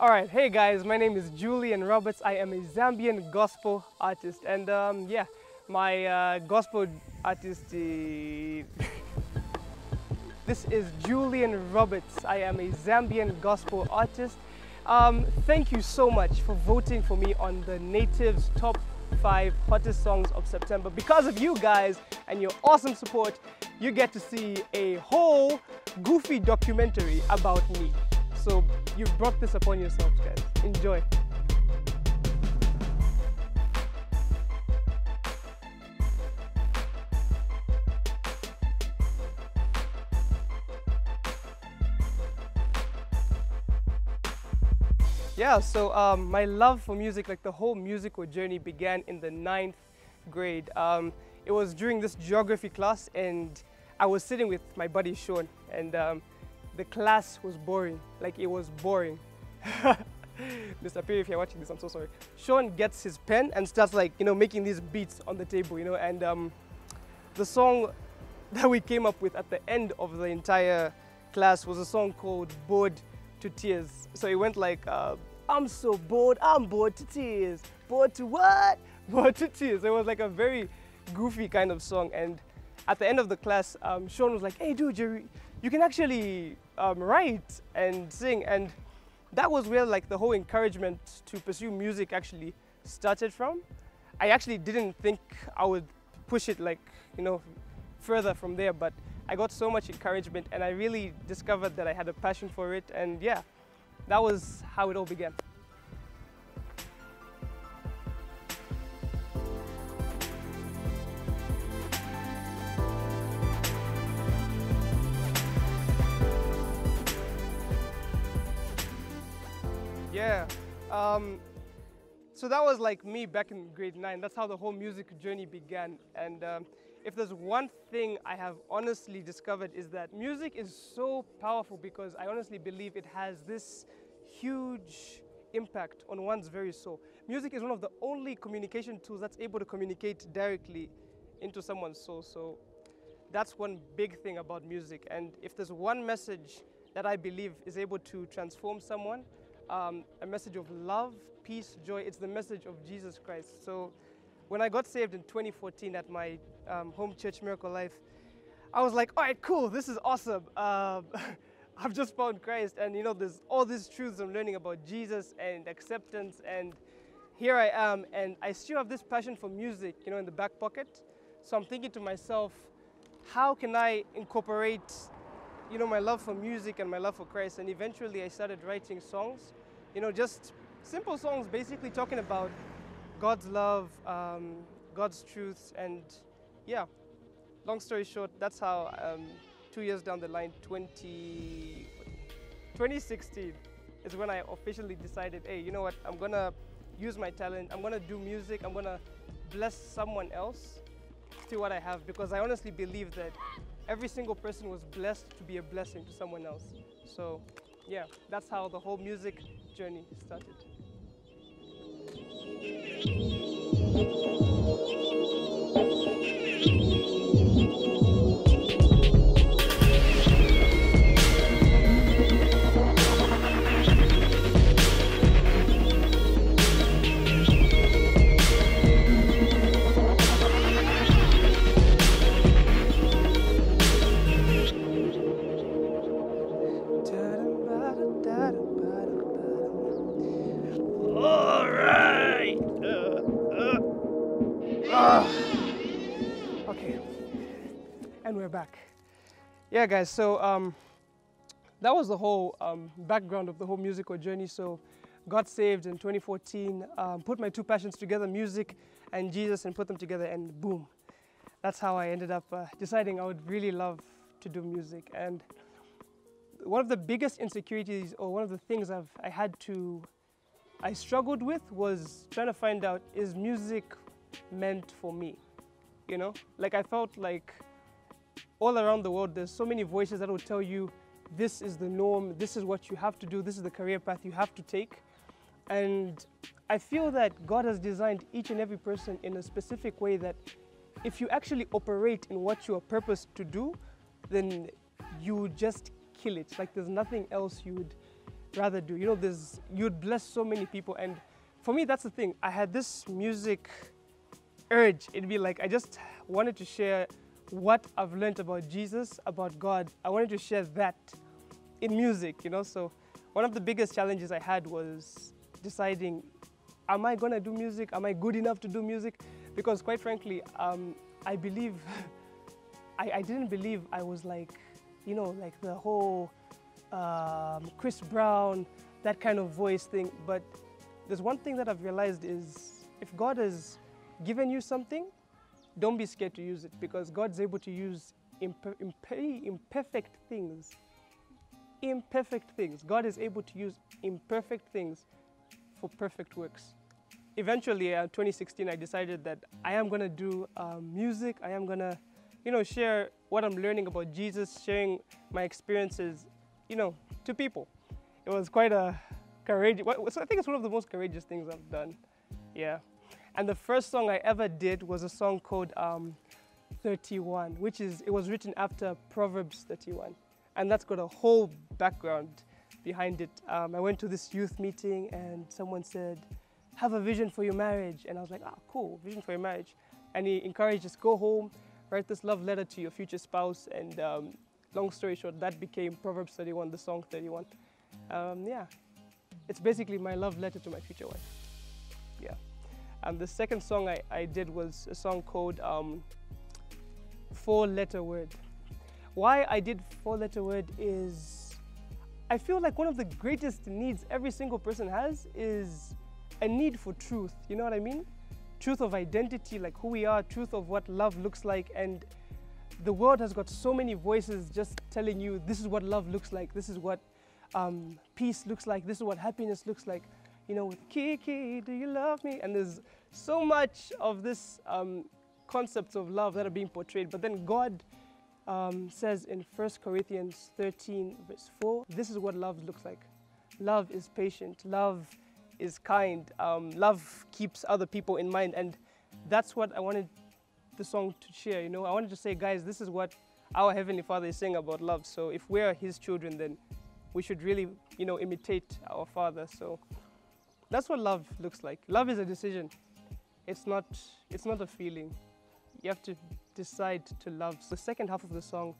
All right, hey guys, my name is Julian Roberts. I am a Zambian gospel artist, and um, yeah, my uh, gospel artist. this is Julian Roberts. I am a Zambian gospel artist. Um, thank you so much for voting for me on the Nativez Top 5 Hottest Songs of September. Because of you guys and your awesome support, you get to see a whole goofy documentary about me. So you've brought this upon yourselves, guys. Enjoy. Yeah, so um, my love for music, like the whole musical journey, began in the ninth grade. Um, it was during this geography class, and I was sitting with my buddy Sean, and um, the class was boring. Like it was boring. Mr. Perry, if you're watching this, I'm so sorry. Sean gets his pen and starts like you know making these beats on the table, you know, and um, the song that we came up with at the end of the entire class was a song called Bored to Tears. So it went like, uh, I'm so bored, I'm bored to tears. Bored to what? Bored to tears. It was like a very goofy kind of song. And at the end of the class, um, Sean was like, hey dude, you you can actually um, write and sing. And that was where like the whole encouragement to pursue music actually started from. I actually didn't think I would push it like, you know, further from there, but I got so much encouragement and I really discovered that I had a passion for it. And yeah, that was how it all began. Yeah. Um, so that was like me back in grade nine. That's how the whole music journey began. And um, if there's one thing I have honestly discovered is that music is so powerful because I honestly believe it has this huge impact on one's very soul. Music is one of the only communication tools that's able to communicate directly into someone's soul. So that's one big thing about music. And if there's one message that I believe is able to transform someone, um, a message of love, peace, joy, it's the message of Jesus Christ. So when I got saved in 2014 at my um, home church, Miracle Life, I was like, all right, cool, this is awesome. Um, I've just found Christ, and you know, there's all these truths I'm learning about Jesus and acceptance, and here I am, and I still have this passion for music, you know, in the back pocket. So I'm thinking to myself, how can I incorporate, you know, my love for music and my love for Christ? And eventually, I started writing songs, you know, just simple songs, basically talking about God's love, um, God's truths, and yeah. Long story short, that's how um, two years down the line, 20, 2016, is when I officially decided, hey, you know what? I'm gonna use my talent. I'm gonna do music. I'm gonna bless someone else through what I have because I honestly believe that every single person was blessed to be a blessing to someone else. So, yeah, that's how the whole music journey started. Okay, and we're back. Yeah, guys. So um, that was the whole um, background of the whole musical journey. So got saved in 2014. Um, put my two passions together, music and Jesus, and put them together, and boom. That's how I ended up uh, deciding I would really love to do music. And one of the biggest insecurities, or one of the things I've I had to I struggled with was trying to find out is music meant for me? You know, like I felt like all around the world there's so many voices that will tell you this is the norm, this is what you have to do, this is the career path you have to take. And I feel that God has designed each and every person in a specific way that if you actually operate in what you are purposed to do, then you just kill it. Like there's nothing else you would rather do. You know, there's you'd bless so many people, and for me, that's the thing. I had this music urge. It'd be like I just wanted to share what I've learned about Jesus, about God. I wanted to share that in music, you know. So one of the biggest challenges I had was deciding, am I gonna do music? Am I good enough to do music? Because quite frankly, um, I believe, I, I didn't believe I was like, you know, like the whole um, Chris Brown, that kind of voice thing. But there's one thing that I've realized is if God has given you something, don't be scared to use it because God's able to use imper imper imperfect things. Imperfect things. God is able to use imperfect things for perfect works. Eventually, uh, 2016, I decided that I am going to do um, music. I am going to, you know, share what I'm learning about Jesus, sharing my experiences, you know, to people. It was quite a courageous, so I think it's one of the most courageous things I've done. Yeah. And the first song I ever did was a song called um, 31, which is, it was written after Proverbs 31. And that's got a whole background behind it. Um, I went to this youth meeting and someone said, have a vision for your marriage. And I was like, ah, cool, vision for your marriage. And he encouraged us, go home, write this love letter to your future spouse. And um, long story short, that became Proverbs 31, the song 31. Um, yeah, it's basically my love letter to my future wife. And the second song I, I did was a song called um, Four Letter Word. Why I did Four Letter Word is I feel like one of the greatest needs every single person has is a need for truth. You know what I mean? Truth of identity, like who we are, truth of what love looks like. And the world has got so many voices just telling you this is what love looks like, this is what um, peace looks like, this is what happiness looks like you know, with Kiki, do you love me? And there's so much of this um, concepts of love that are being portrayed. But then God um, says in 1 Corinthians 13, verse 4, this is what love looks like. Love is patient. Love is kind. Um, love keeps other people in mind. And that's what I wanted the song to share. You know, I wanted to say, guys, this is what our Heavenly Father is saying about love. So if we're His children, then we should really, you know, imitate our Father. So that's what love looks like. Love is a decision. It's not, it's not a feeling. You have to decide to love. The second half of the song,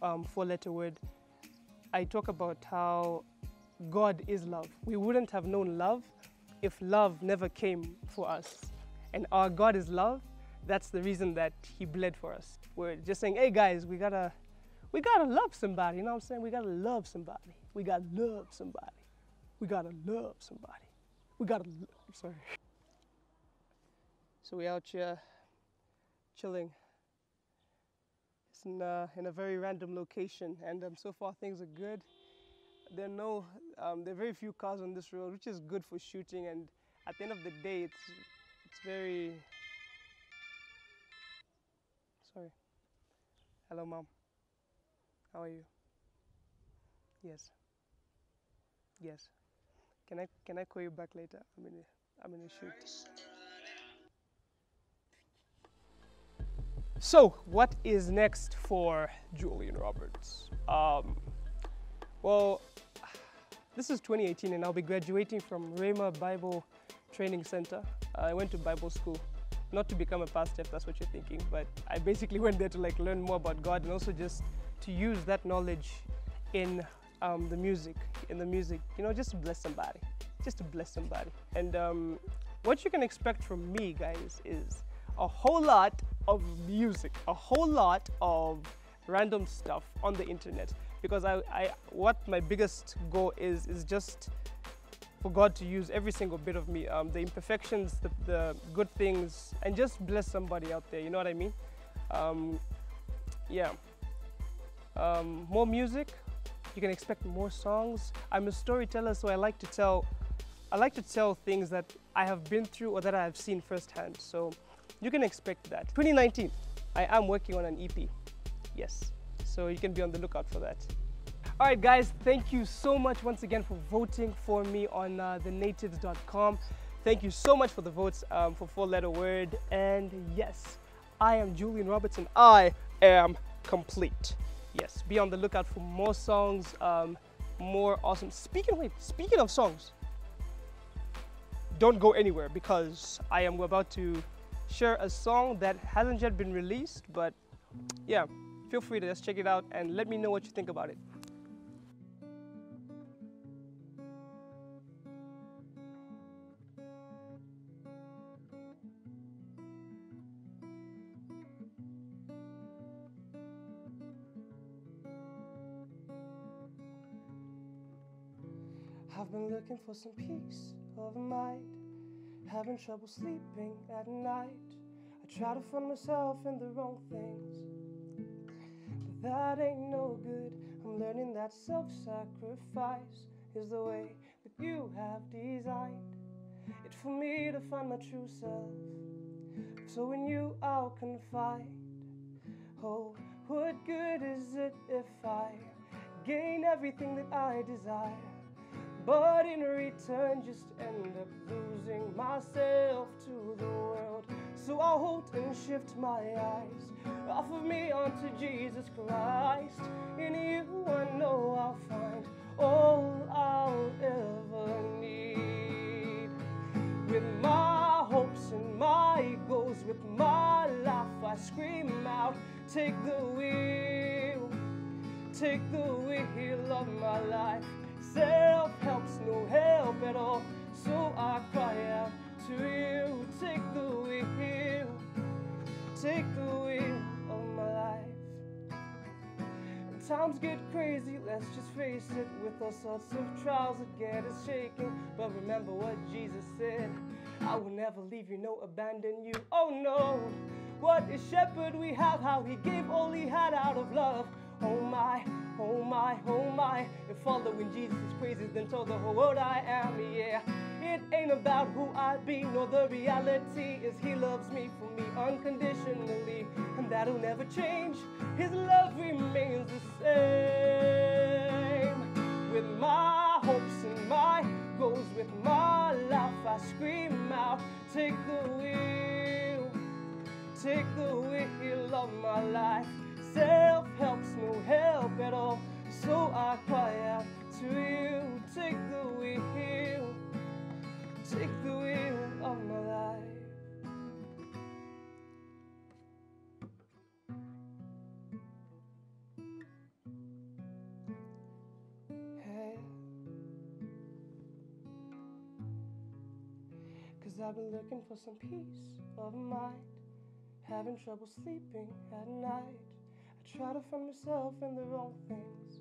um, Four Letter Word, I talk about how God is love. We wouldn't have known love if love never came for us. And our God is love. That's the reason that He bled for us. We're just saying, hey guys, we gotta, we gotta love somebody. You know what I'm saying? We gotta love somebody. We gotta love somebody. We gotta love somebody. We got. I'm sorry. So we out here chilling. It's in, uh, in a very random location, and um, so far things are good. There are no, um, there are very few cars on this road, which is good for shooting. And at the end of the day, it's it's very. Sorry. Hello, mom. How are you? Yes. Yes. Can I can I call you back later? I'm in a, I'm in a shoot. So, what is next for Julian Roberts? Um, well, this is 2018 and I'll be graduating from Rhema Bible Training Center. I went to Bible school, not to become a pastor if that's what you're thinking, but I basically went there to like learn more about God and also just to use that knowledge in um, the music, in the music, you know, just to bless somebody, just to bless somebody. And um, what you can expect from me, guys, is a whole lot of music, a whole lot of random stuff on the internet. Because I, I what my biggest goal is, is just for God to use every single bit of me, um, the imperfections, the, the, good things, and just bless somebody out there. You know what I mean? Um, yeah. Um, more music, you can expect more songs. I'm a storyteller, so I like to tell I like to tell things that I have been through or that I have seen firsthand. So you can expect that. 2019, I am working on an EP. Yes. So you can be on the lookout for that. All right, guys, thank you so much once again for voting for me on uh, thenativez.com. Thank you so much for the votes um, for Four Letter Word. And yes, I am Julian Robertson. I am complete yes, be on the lookout for more songs, um, more awesome. Speaking wait, speaking of songs, don't go anywhere because I am about to share a song that hasn't yet been released, but yeah, feel free to just check it out and let me know what you think about it. I've been looking for some peace of mind, having trouble sleeping at night. I try to find myself in the wrong things, but that ain't no good. I'm learning that self sacrifice is the way that you have designed it for me to find my true self. So in you I'll confide. Oh, what good is it if I gain everything that I desire? But in return, just end up losing myself to the world. So I'll hold and shift my eyes off of me onto Jesus Christ. In you, I know I'll find all I'll ever need. With my hopes and my goals, with my life, I scream out, Take the wheel, take the wheel of my life self help's no help at all. So I cry out to you, take the wheel, take the wheel of my life. When times get crazy, let's just face it, with all sorts of trials that get us shaking. But remember what Jesus said I will never leave you, no abandon you. Oh no, what a shepherd we have, how he gave all he had out of love. Oh my, oh my, oh my. If following Jesus is crazy, then tell the whole world I am, yeah. It ain't about who I be, nor the reality is He loves me for me unconditionally, and that'll never change. His love remains the same. With my hopes and my goals, with my life, I scream out, Take the wheel, take the wheel of my life self help's no help at all. So I cry out to you, take the wheel, take the wheel of my life. Cause I've been looking for some peace of mind, having trouble sleeping at night. I try to find myself in the wrong things.